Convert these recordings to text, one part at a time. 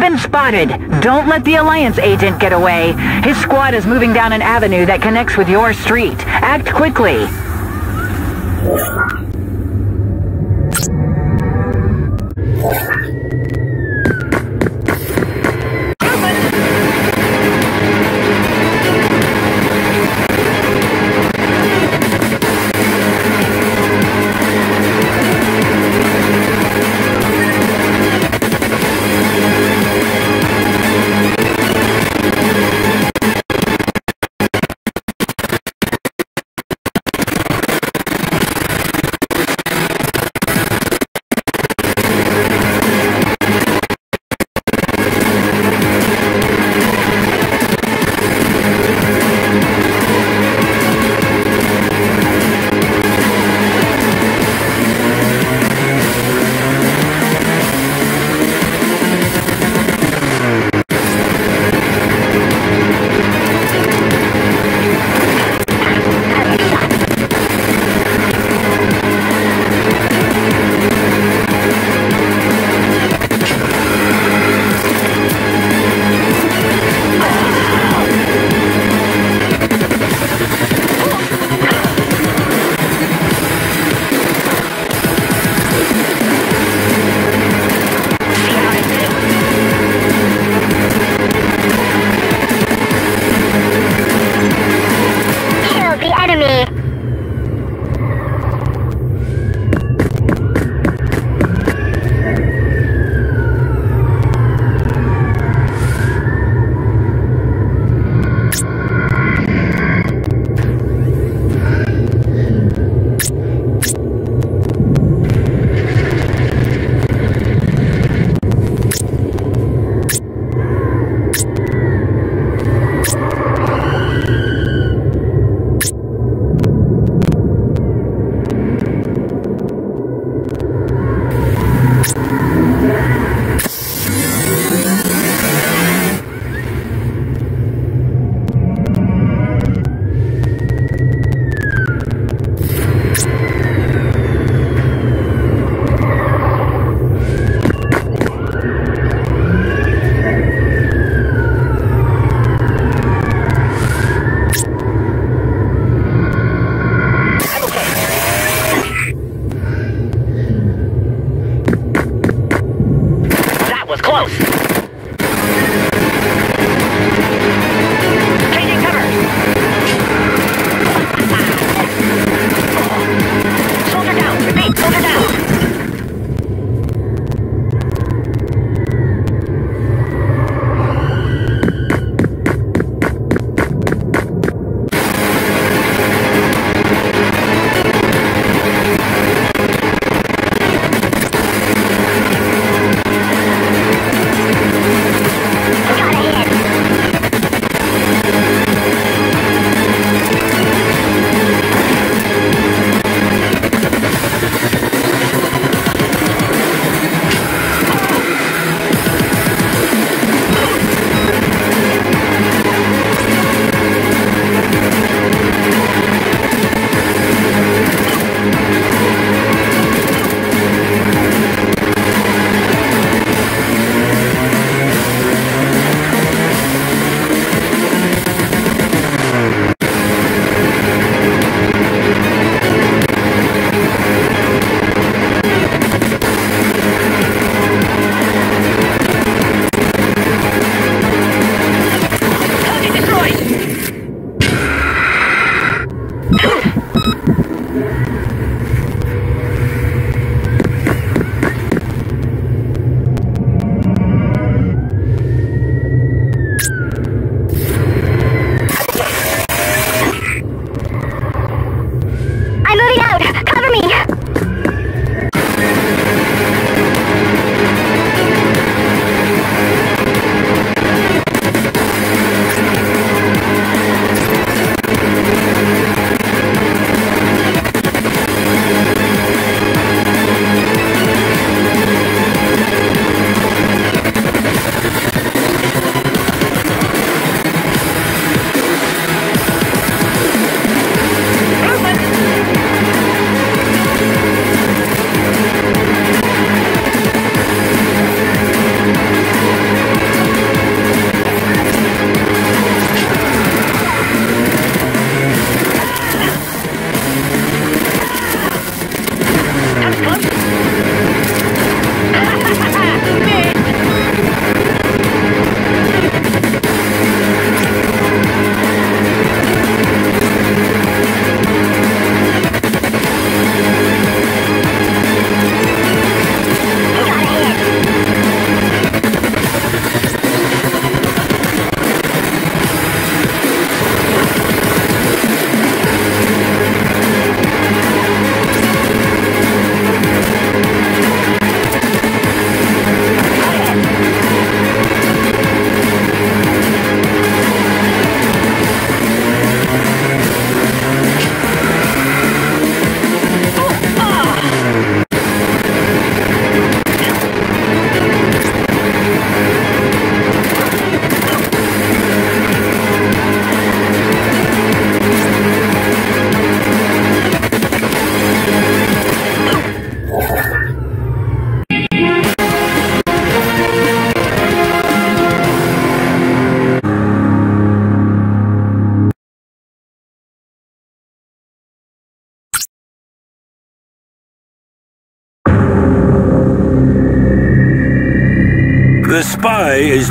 Been spotted. Don't let the Alliance agent get away. His squad is moving down an avenue that connects with your street. Act quickly. Kill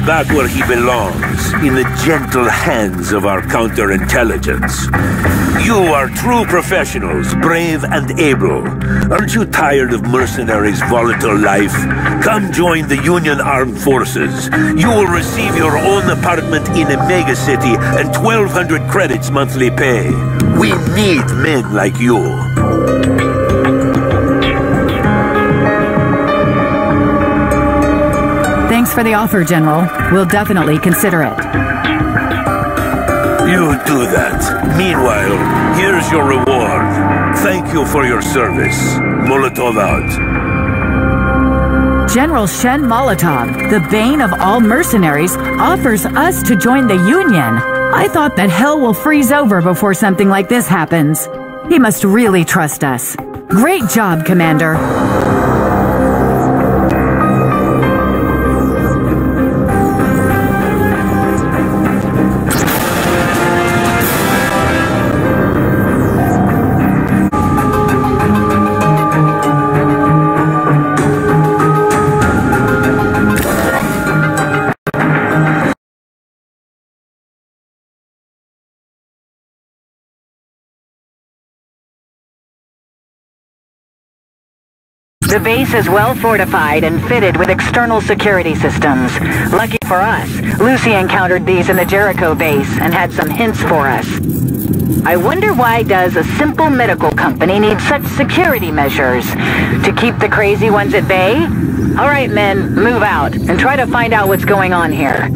back where he belongs, in the gentle hands of our counterintelligence. You are true professionals, brave and able. Aren't you tired of mercenaries' volatile life? Come join the Union Armed Forces. You will receive your own apartment in a megacity and 1,200 credits monthly pay. We need men like you. For the offer, General. We'll definitely consider it. You do that. Meanwhile, here's your reward. Thank you for your service. Molotov out. General Shen Molotov, the bane of all mercenaries, offers us to join the Union. I thought that hell will freeze over before something like this happens. He must really trust us. Great job, Commander. The base is well fortified and fitted with external security systems. Lucky for us, Lucy encountered these in the Jericho base and had some hints for us. I wonder why does a simple medical company need such security measures? To keep the crazy ones at bay? All right, men, move out and try to find out what's going on here.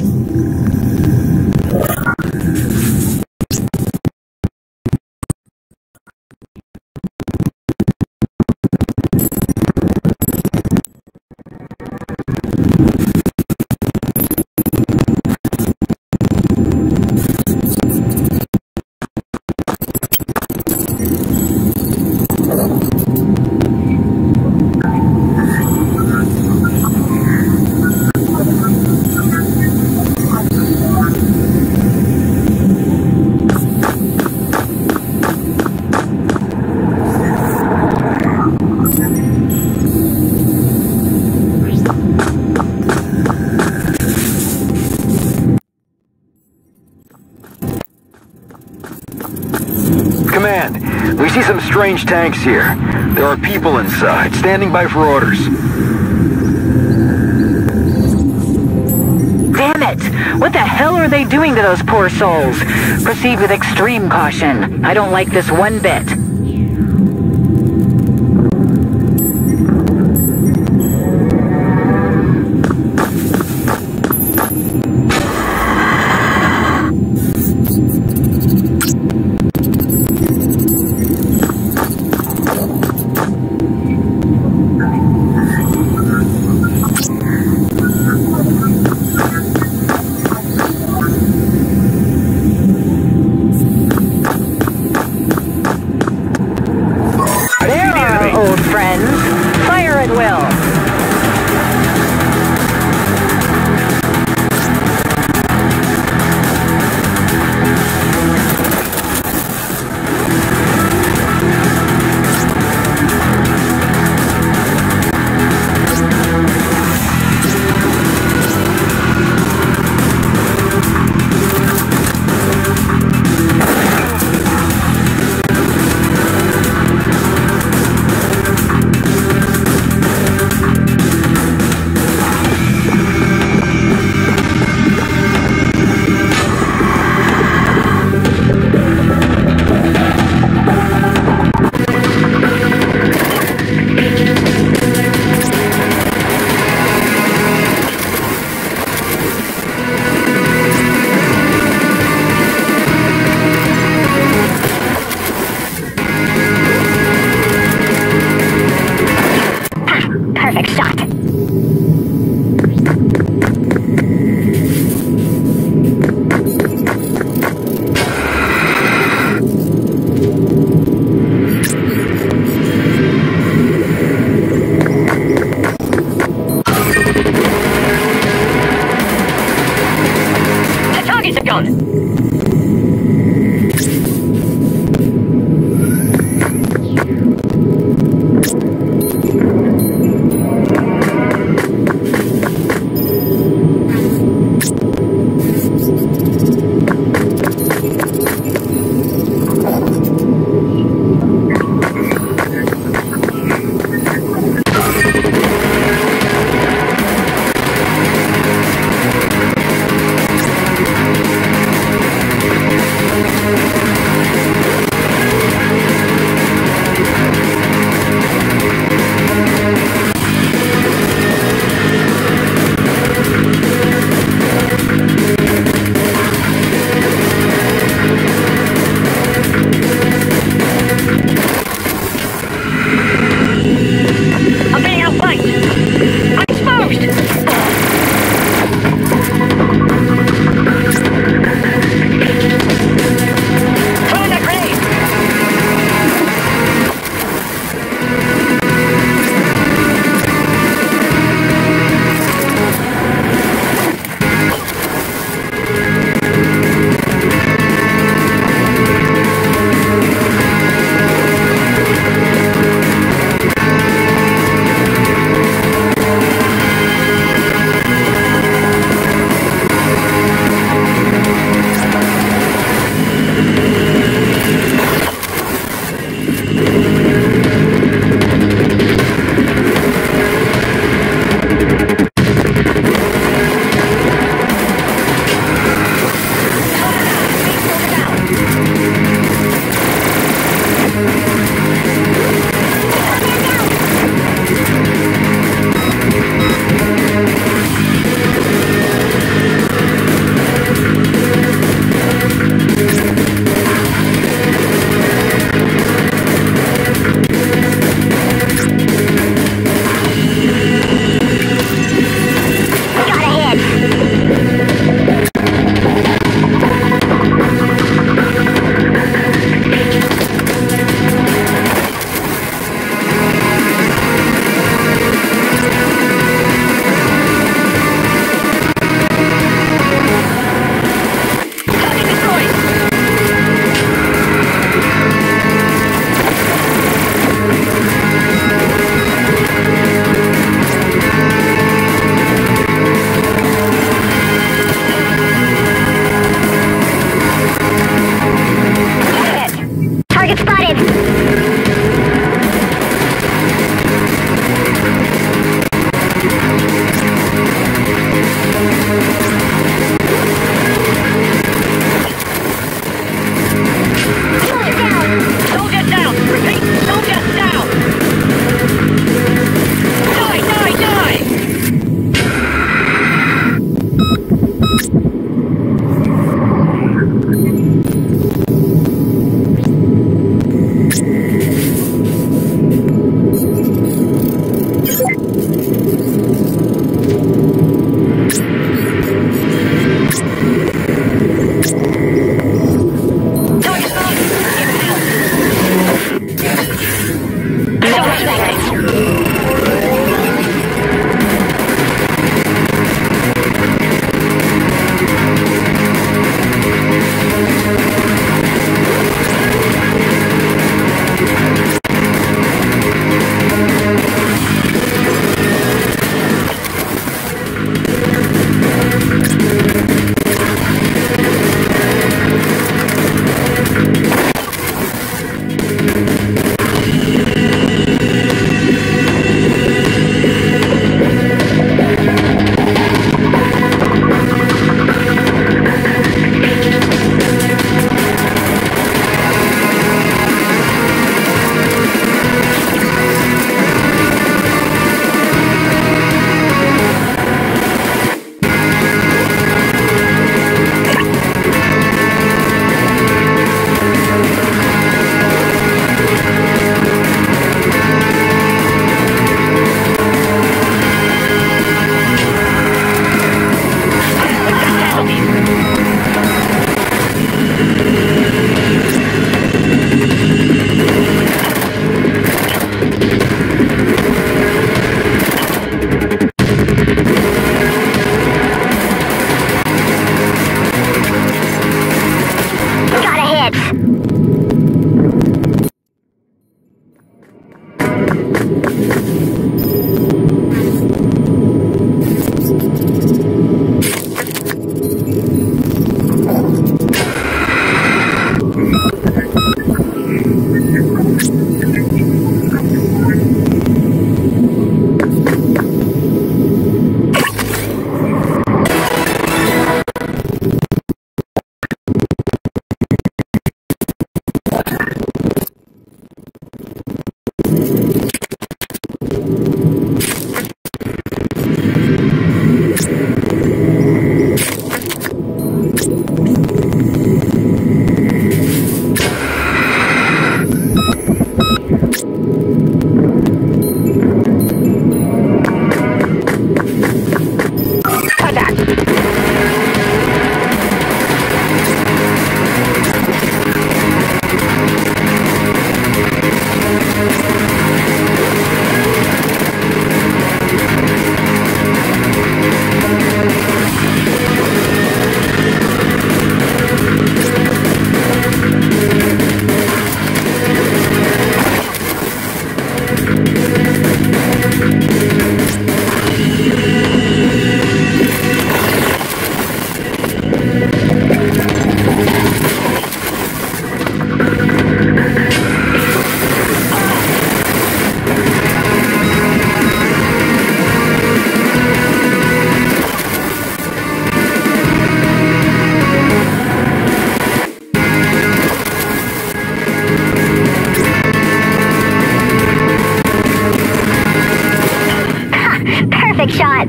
See some strange tanks here. There are people inside, standing by for orders. Damn it! What the hell are they doing to those poor souls? Proceed with extreme caution. I don't like this one bit.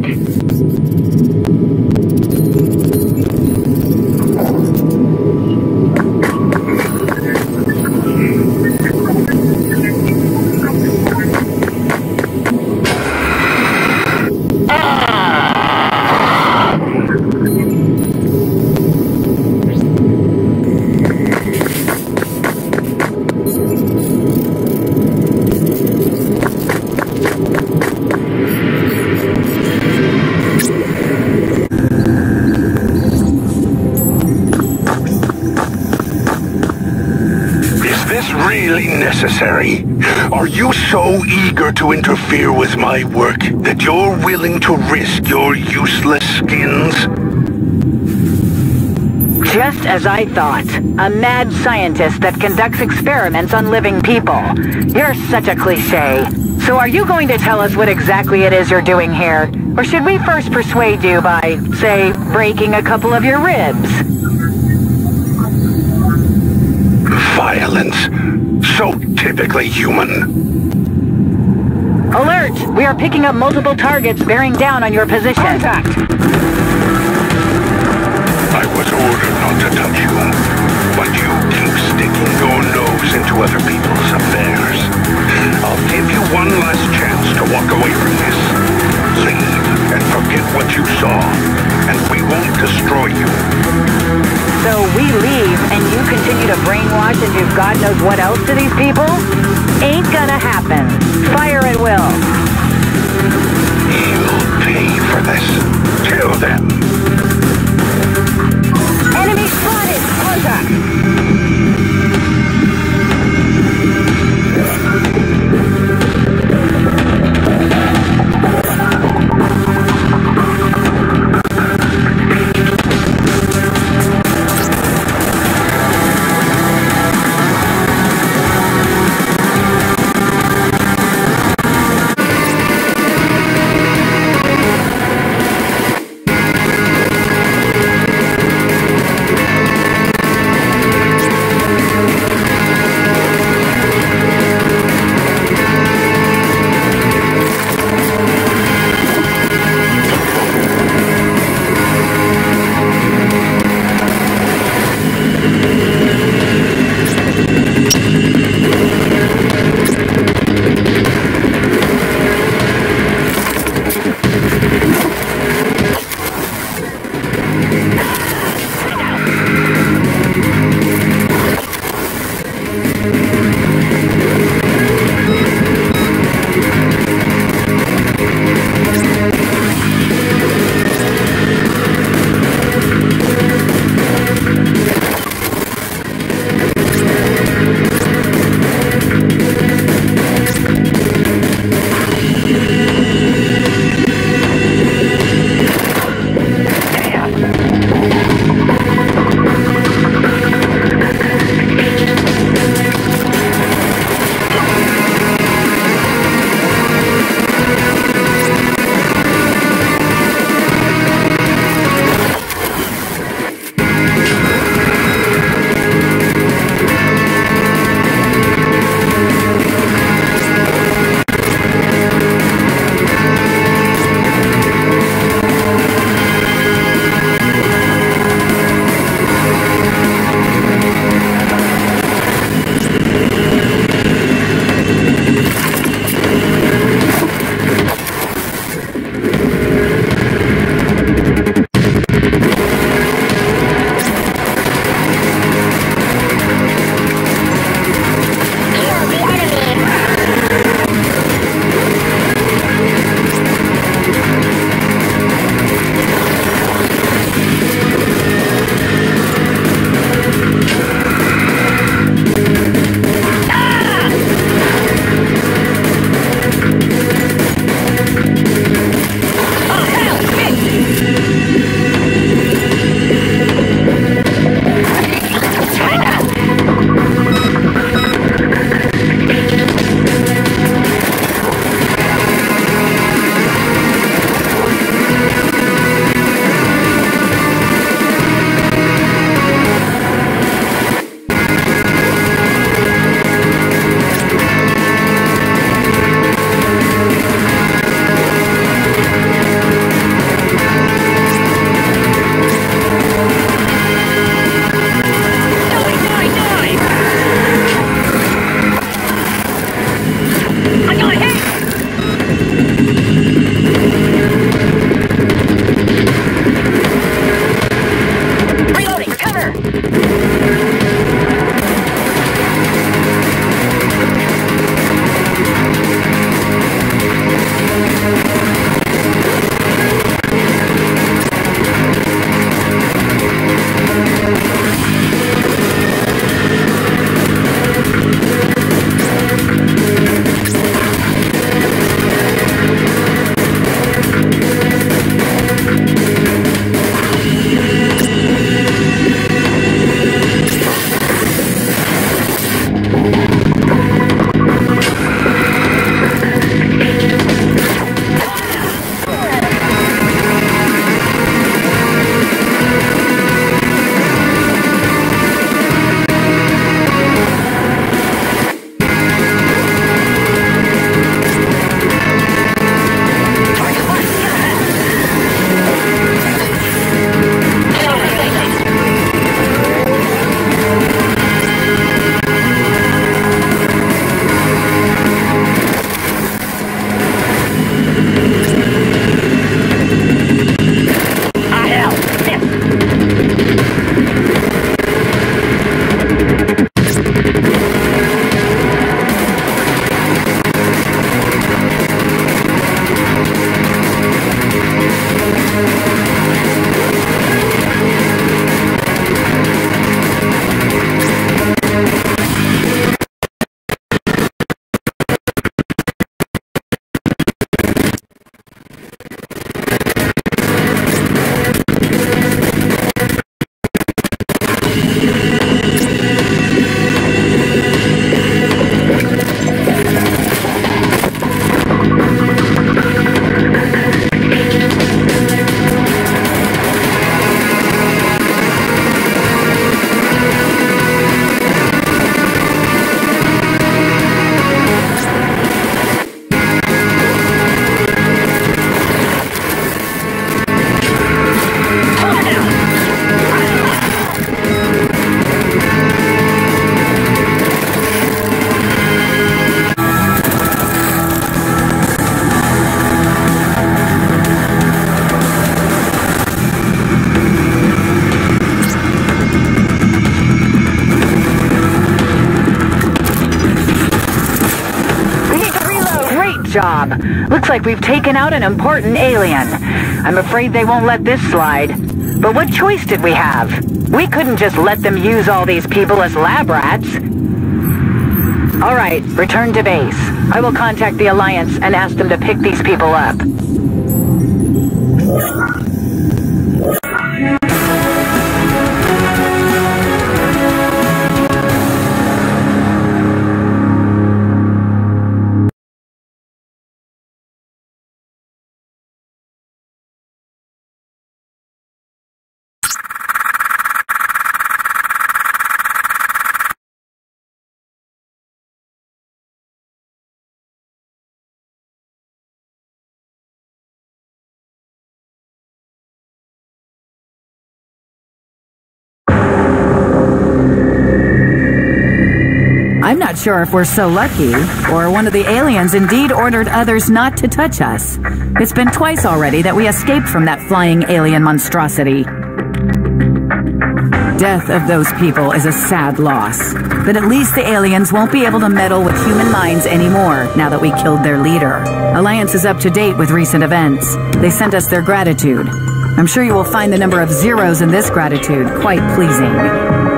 Okay. Necessary? Are you so eager to interfere with my work that you're willing to risk your useless skins? Just as I thought. A mad scientist that conducts experiments on living people. You're such a cliche. So are you going to tell us what exactly it is you're doing here? Or should we first persuade you by, say, breaking a couple of your ribs? Violence. So typically human. Alert! We are picking up multiple targets bearing down on your position. Contact! I was ordered not to touch you, but you keep sticking your nose into other people's affairs. I'll give you one last chance to walk away from this. Leave and forget what you saw, and we won't destroy you. So we leave and you continue to brainwash and do God knows what else to these people? Ain't gonna happen. Fire at will. You'll pay for this. Kill them. Enemy spotted! Contact! Looks like we've taken out an important alien. I'm afraid they won't let this slide. But what choice did we have? We couldn't just let them use all these people as lab rats. All right, return to base. I will contact the Alliance and ask them to pick these people up. Sure if we're so lucky, or one of the aliens indeed ordered others not to touch us. It's been twice already that we escaped from that flying alien monstrosity. Death of those people is a sad loss, but at least the aliens won't be able to meddle with human minds anymore now that we killed their leader. Alliance is up to date with recent events. They sent us their gratitude. I'm sure you will find the number of zeros in this gratitude quite pleasing.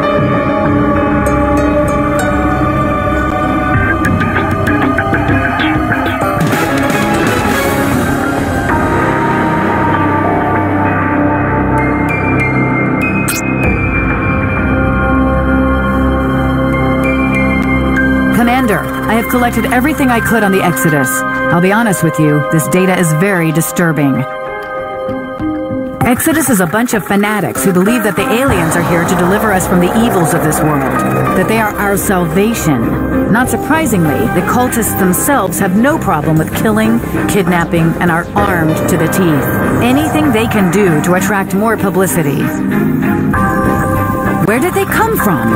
Commander, I have collected everything I could on the Exodus. I'll be honest with you, this data is very disturbing. Exodus is a bunch of fanatics who believe that the aliens are here to deliver us from the evils of this world, that they are our salvation. Not surprisingly, the cultists themselves have no problem with killing, kidnapping, and are armed to the teeth. Anything they can do to attract more publicity. Where did they come from?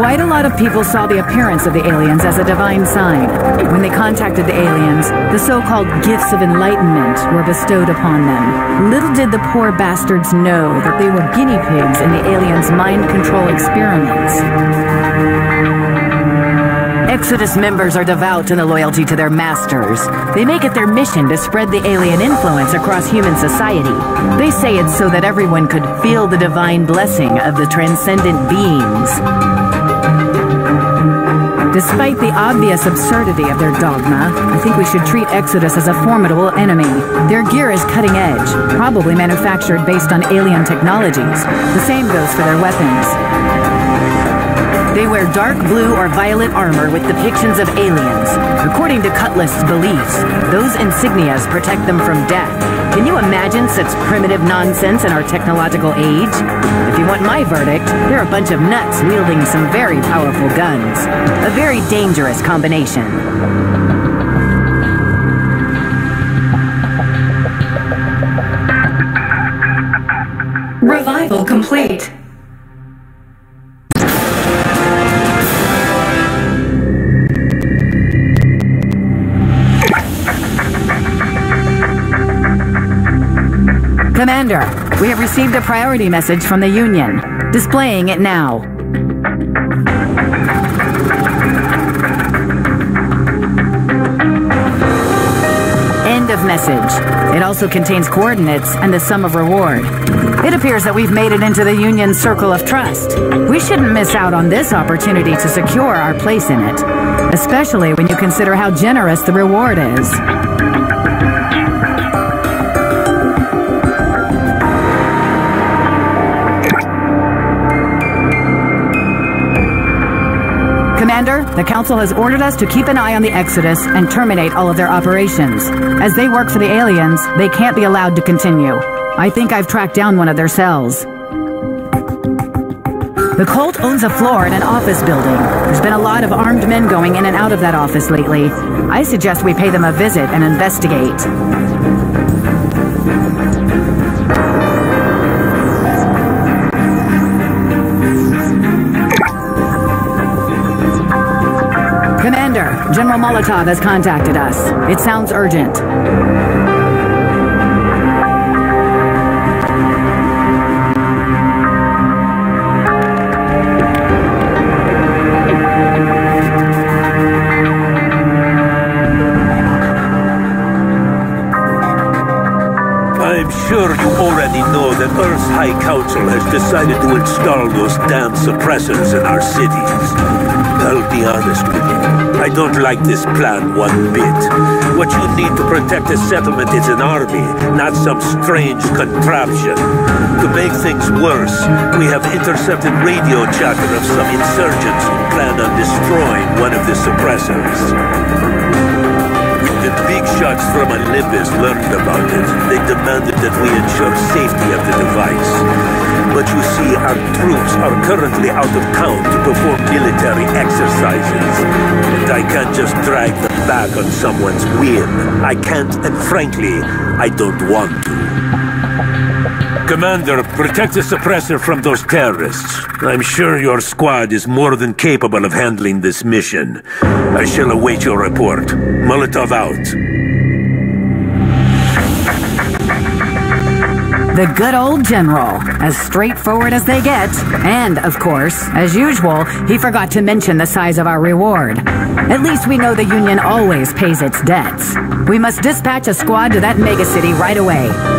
Quite a lot of people saw the appearance of the aliens as a divine sign. When they contacted the aliens, the so-called gifts of enlightenment were bestowed upon them. Little did the poor bastards know that they were guinea pigs in the aliens' mind control experiments. Exodus members are devout in the loyalty to their masters. They make it their mission to spread the alien influence across human society. They say it's so that everyone could feel the divine blessing of the transcendent beings. Despite the obvious absurdity of their dogma, I think we should treat Exodus as a formidable enemy. Their gear is cutting edge, probably manufactured based on alien technologies. The same goes for their weapons. They wear dark blue or violet armor with depictions of aliens. According to Cutlass's beliefs, those insignias protect them from death. Can you imagine such primitive nonsense in our technological age? If you want my verdict, they're a bunch of nuts wielding some very powerful guns. A very dangerous combination. Revival complete. Commander, we have received a priority message from the Union. Displaying it now. End of message. It also contains coordinates and the sum of reward. It appears that we've made it into the Union's circle of trust. We shouldn't miss out on this opportunity to secure our place in it, especially when you consider how generous the reward is. The Council has ordered us to keep an eye on the Exodus and terminate all of their operations. As they work for the aliens, they can't be allowed to continue. I think I've tracked down one of their cells. The cult owns a floor in an office building. There's been a lot of armed men going in and out of that office lately. I suggest we pay them a visit and investigate. General Molotov has contacted us. It sounds urgent. I'm sure you Earth's High Council has decided to install those damn suppressors in our cities. I'll be honest with you. I don't like this plan one bit. What you need to protect a settlement is an army, not some strange contraption. To make things worse, we have intercepted radio chatter of some insurgents who plan on destroying one of the suppressors. The big shots from Olympus learned about it. They demanded that we ensure safety of the device. But you see, our troops are currently out of town to perform military exercises. And I can't just drag them back on someone's whim. I can't, and frankly, I don't want to. Commander, protect the suppressor from those terrorists. I'm sure your squad is more than capable of handling this mission. I shall await your report. Molotov out. The good old general, as straightforward as they get. And, of course, as usual, he forgot to mention the size of our reward. At least we know the Union always pays its debts. We must dispatch a squad to that megacity right away.